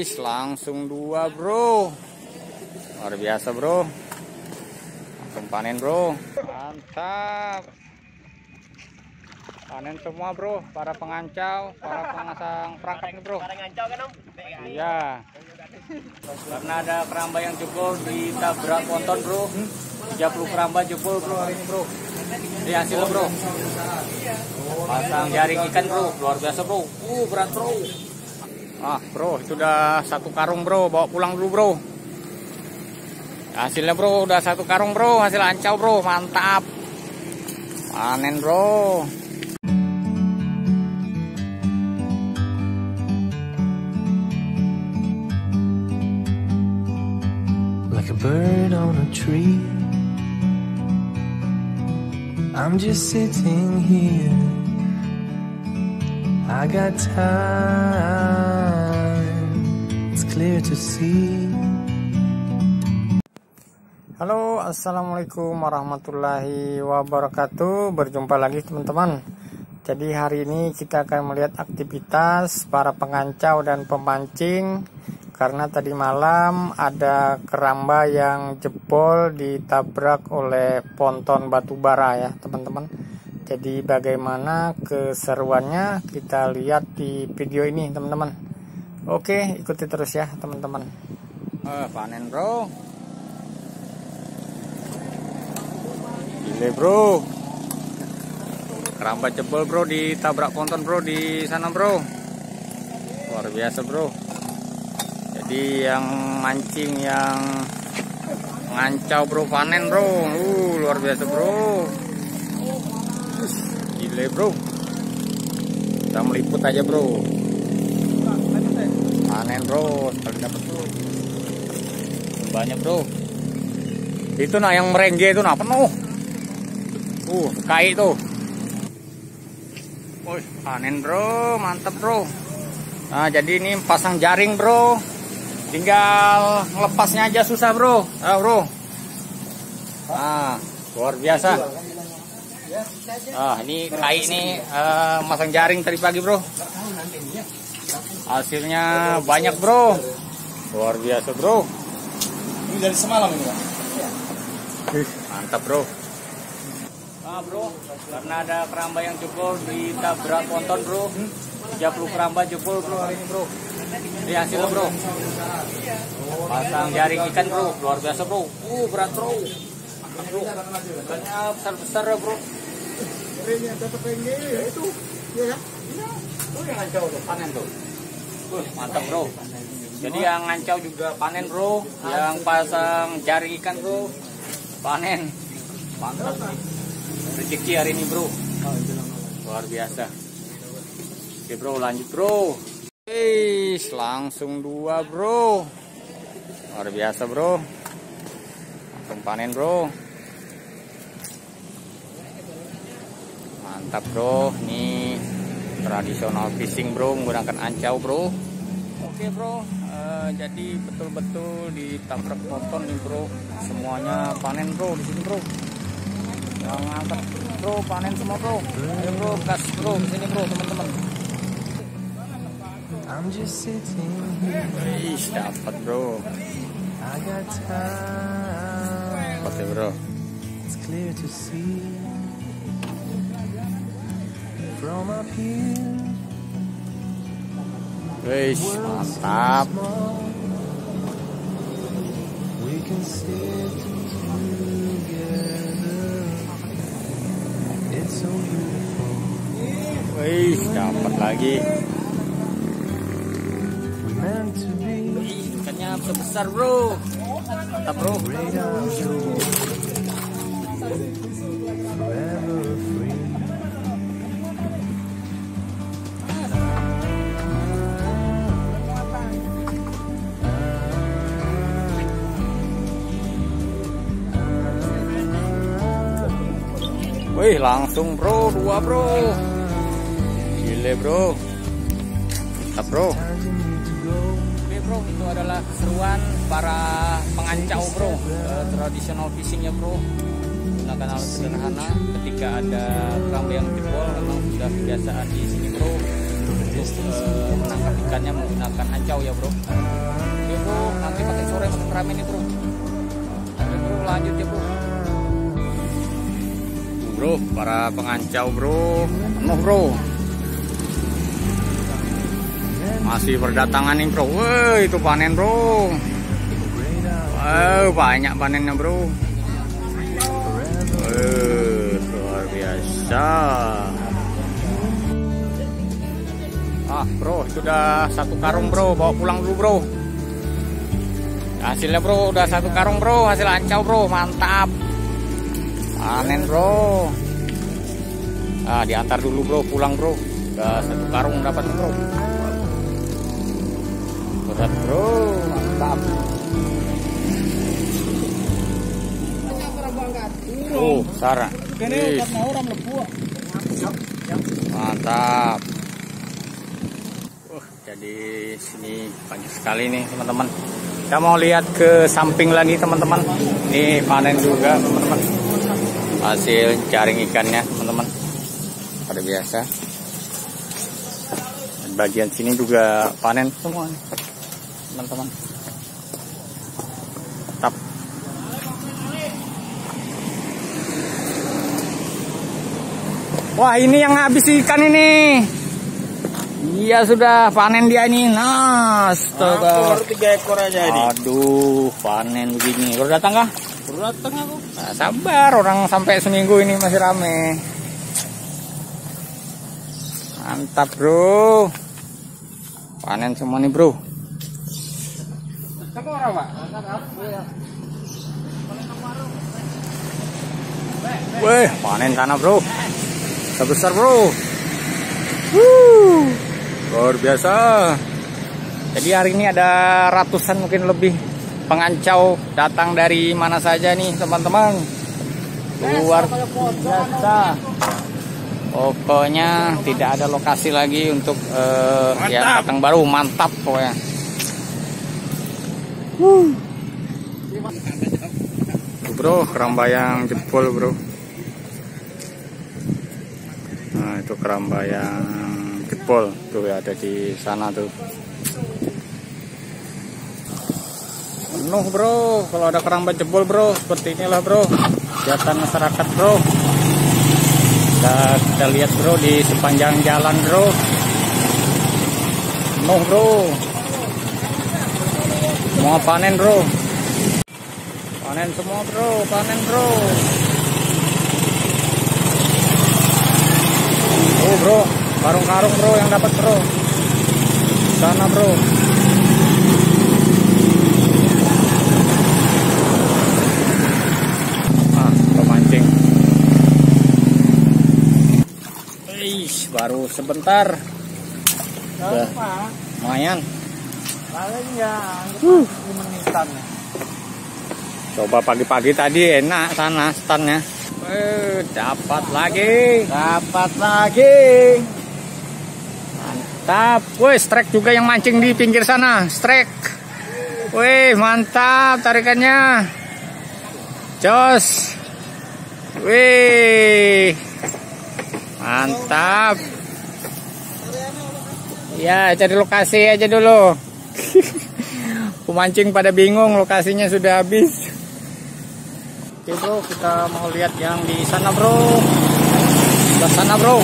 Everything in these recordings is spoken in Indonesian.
Wih, langsung dua bro. Luar biasa bro. Langsung panen bro. Mantap. Panen semua bro. Para pengancau, para pengasang perangkap nih bro. Kan? Iya. Karena ada keramba yang jebol ditabrak ponton bro. 30 keramba jebol bro hari ini bro. Ini hasilnya bro. Pasang jaring ikan bro. Luar biasa bro. Uh berat bro. Ah bro itu udah satu karung bro. Bawa pulang dulu bro. Hasilnya bro udah satu karung bro. Hasil ancau bro. Mantap. Panen bro. like a bird on a tree. I'm just sitting here. I got time, clear to see. Halo assalamualaikum warahmatullahi wabarakatuh. Berjumpa lagi teman-teman. Jadi hari ini kita akan melihat aktivitas para pengancau dan pemancing Karena tadi malam ada keramba yang jebol ditabrak oleh ponton batu bara ya teman-teman. Jadi bagaimana keseruannya? Kita lihat di video ini teman-teman Oke ikuti terus ya teman-teman. Eh, Panen bro. Gile bro. Keramba jebol bro ditabrak ponton bro di sana bro. Luar biasa bro. Jadi yang mancing yang ngancau bro panen bro. Uh, Luar biasa bro. Gile bro. Kita meliput aja bro Panen bro Sekali dapat bro Banyak bro Itu nah yang merengge itu nah penuh Uh, kai tuh. Wih, panen bro, mantep bro. Nah, jadi ini pasang jaring bro. Tinggal ngelepasnya aja susah bro. Ah, bro. Ah, luar biasa. Ah, ini kai ini uh, masang jaring tadi pagi bro. Hasilnya banyak bro. Luar biasa bro. Ini dari semalam ini pak? Ih, mantap bro. Ah bro, karena ada keramba yang jebol ditabrak ponton bro. 30 keramba jebol bro hari ini bro. Ini hasilnya bro. Pasang jaring ikan bro, luar biasa bro. Uh berat bro. Bro, ikannya besar besar ya bro. itu, ya Tuh yang ngancau tuh, panen tuh. Mantap bro. Jadi yang ngancau juga panen bro, yang pasang jaring ikan bro, panen. Mantap. Rezeki hari ini bro. Luar biasa. Oke bro lanjut bro. Eish, langsung dua bro. Luar biasa bro. Langsung panen bro. Mantap bro. Ini tradisional fishing bro menggunakan ancau bro. Oke bro. Uh, jadi betul-betul ditabrak motor nih bro. Semuanya panen bro di sini bro. Yang angkat bro panen semua bro. Ayo bro gas bro sini bro teman-teman. I'm just sitting here. Wih, dapat bro. I got time, dapat ya bro. It's clear to see. So beautiful. Wih, dapat lagi. Wih, ikannya besar bro. Mantap bro Wih, langsung bro. Dua bro. Gile bro. Mantap bro. Oke bro, itu adalah keseruan para pengancau bro. Eh, Tradisional fishingnya bro. Gunakan alat sederhana. Ketika ada keramba yang jebol Memang sudah kebiasaan di sini bro. Eh, menangkap ikannya menggunakan ancau ya bro. Oke bro nanti pakai sore pakai ramen nih bro. Oke bro lanjut ya bro bro para pengancau bro. Penuh bro. Masih berdatangan nih bro. Wah itu panen bro. Wow banyak panennya bro. Wah luar biasa. Ah bro sudah satu karung bro. Bawa pulang dulu bro. Hasilnya bro udah satu karung bro. Hasil ancau bro. Mantap Panen bro Ah diantar dulu bro pulang bro Udah satu karung dapat bro Berat bro mantap Oh, lebu. Mantap. Uh, jadi sini banyak sekali nih teman-teman. Kita mau lihat ke samping lagi teman-teman. Ini panen juga teman-teman. Hasil jaring ikannya teman-teman. Pada biasa. Dan bagian sini juga panen semua teman-teman. Mantap. Wah ini yang habis ikan ini. Iya sudah panen dia ini. Nah, astaga. Baru tiga ekor aja ini. Aduh, panen begini. Baru datang kah? Baru datang aku. Nah, sabar, orang sampai seminggu ini masih rame. Mantap bro. Panen semua nih bro. Kamu orang pak? Weh, panen sana bro. Sebesar bro. Wuh, luar biasa. Jadi hari ini ada ratusan mungkin lebih pengancau datang dari mana saja nih teman-teman. Luar biasa. Pokoknya tidak ada lokasi lagi untuk yang Mantap. datang baru mantap pokoknya. Tuh, bro, keramba yang jempol bro. Nah itu keramba yang jempol tuh ya ada di sana tuh. Penuh bro, kalau ada keramba jebol bro, seperti inilah bro, kegiatan masyarakat bro. Kita, kita lihat bro di sepanjang jalan bro. Penuh bro. Semua panen bro. Panen semua bro, panen bro. Oh bro, karung-karung bro yang dapat bro. Sana bro. Ah, pemancing. Eish, baru sebentar. Udah lumayan. Paling ya, menitan. Coba pagi-pagi tadi enak sana standnya. Eh, dapat lagi. Dapat lagi. Mantap. Wih, strike juga yang mancing di pinggir sana. Strike. Wih, mantap tarikannya. Jos. Wih. Mantap. Ya, cari lokasi aja dulu. Pemancing pada bingung lokasinya sudah habis. Oke bro, kita mau lihat yang di sana bro. Ke sana bro.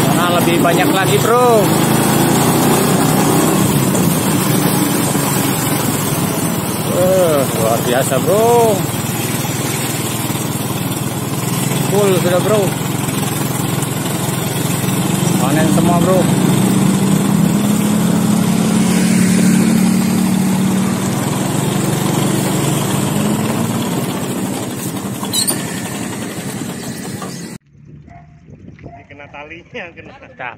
Sana lebih banyak lagi bro. Eh, luar biasa bro. Full sudah bro. Panen semua bro. Kena talinya, kena. Mantap.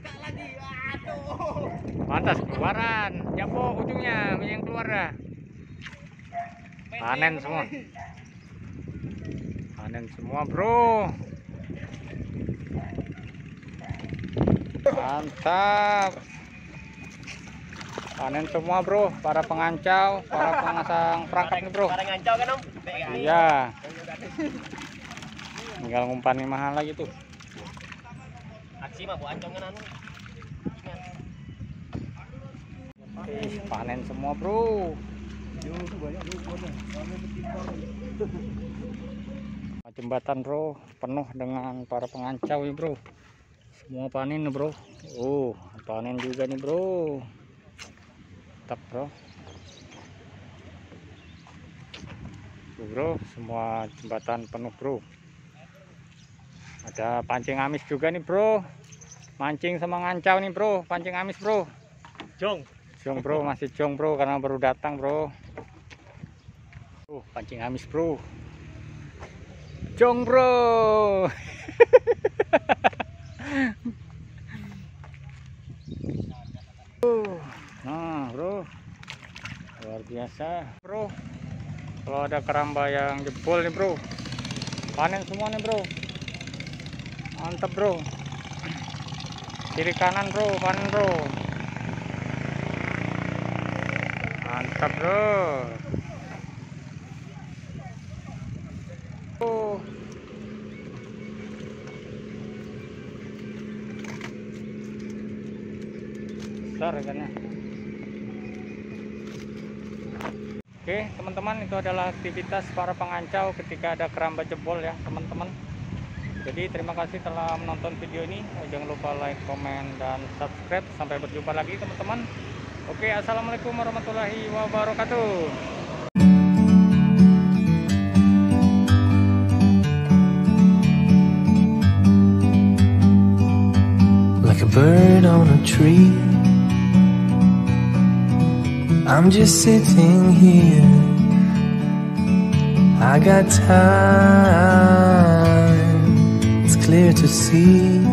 Pantas keluaran. Jambo ujungnya yang keluar dah. Panen semua. Panen semua, Bro. Mantap. Panen semua, Bro. Para pengancau, para pengasang perangkap nih, Bro. Kan? Iya. Tinggal ngumpan mahal lagi tuh. Aksi mah bu ancong kan anu. Ih, panen semua bro jembatan bro penuh dengan para pengancau ya bro semua panen nih bro? Oh panen juga nih bro. Tetap bro. Tuh, bro semua jembatan penuh bro. Ada pancing amis juga nih bro. Mancing sama ngancau nih bro. Pancing amis bro. Jong. jong bro. Masih jong bro karena baru datang bro. Uh pancing amis bro. Jong bro Uh, nah bro luar biasa bro kalau ada keramba yang jebol nih bro. Panen semua nih bro. Mantap bro. Kiri kanan bro. Panen bro. Mantap bro. Besar ikannya oke teman-teman itu adalah aktivitas para pengancau ketika ada keramba jebol ya teman-teman. Jadi terima kasih telah menonton video ini. Jangan lupa like comment dan subscribe. Sampai berjumpa lagi teman-teman. Oke assalamualaikum warahmatullahi wabarakatuh. Like a bird on a tree. I'm just sitting here. I got time, it's clear to see.